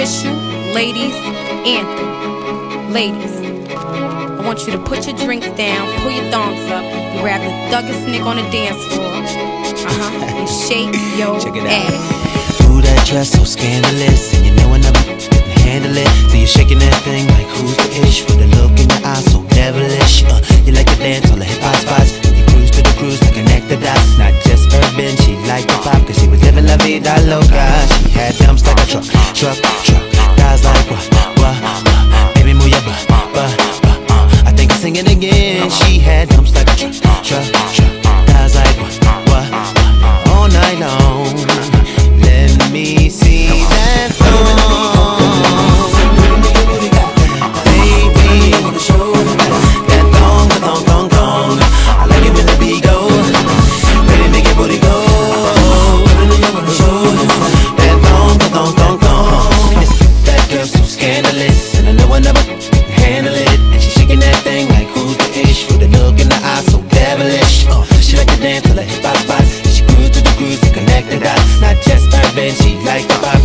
official ladies anthem. Ladies, I want you to put your drinks down, pull your thongs up, and grab the thuggest nigga on the dance floor. Uh huh. And shake your Check it out. ass. Ooh, that dress so scandalous, and you know when I'm handle it. So you're shaking that thing like who's the ish with a look in your eyes so devilish. Uh, you like to dance all the hip hop spots. You cruise to the cruise like connect the dots. Not just urban, she liked the pop cause she was living la vida loca. She had dumps like a truck, truck, she like the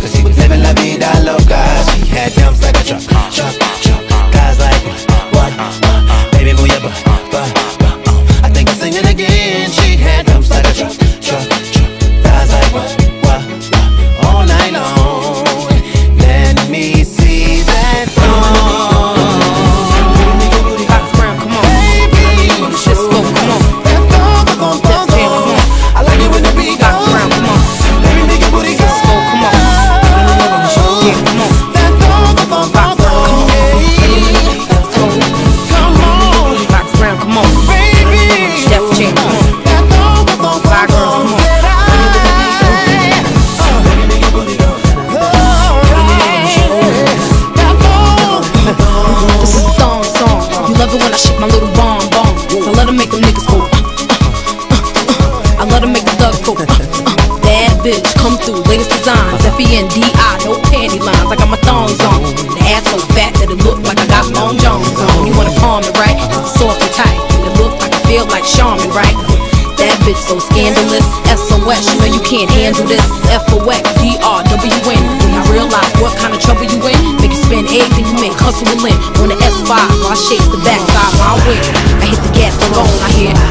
love it when I shake my little bomb bomb. I let them make them niggas go. uh, uh, uh. I let them make the thugs go. Bad bitch, come through, latest designs. F E N D I, no panty lines. I got my thongs on. The ass so fat that it look like I got long Jones on. You wanna palm it, right? It's soft and tight. It look like I feel like Charmin, right? That bitch so scandalous. SOS, you know you can't handle this. FOX, DRWN. When I realize what kind of trouble you in, make you spend egg, then you make hustle and shakes the backside I win. I hit the gas alone, I hear.